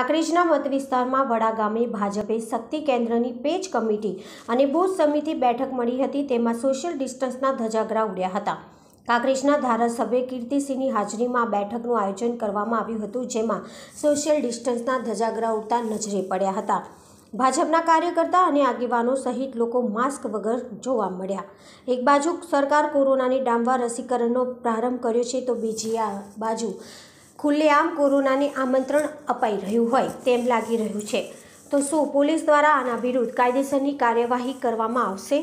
કાંકરેજના મત વિસ્તારમાં વડા ગામે ભાજપે શક્તિ કેન્દ્રની પેજ કમિટી અને બુથ સમિતિ બેઠક મળી હતી. તેમાં સોશિયલ ડિસ્ટન્સના ધજાગરા ઉડ્યા હતા. કાંકરેજના ધારાસભ્ય કીર્તિસિંહની હાજરીમાં બેઠકનું આયોજન કરવામાં આવ્યું હતું, જેમાં સોશિયલ ડિસ્ટન્સના ધજાગરા ઉડતા નજરે પડ્યા હતા. ભાજપના કાર્યકર્તા અને આગેવાનો સહિત લોકો માસ્ક વગર જોવા મળ્યા. એક બાજુ સરકાર કોરોનાની ડામવા રસીકરણનો પ્રારંભ કર્યો છે, તો બીજી આ બાજુ ખુલ્લેઆમ કોરોનાને આમંત્રણ અપાઈ રહ્યું હોય તેમ લાગી રહ્યું છે. તો શું પોલીસ દ્વારા આના વિરુદ્ધ કાયદેસરની કાર્યવાહી કરવામાં આવશે?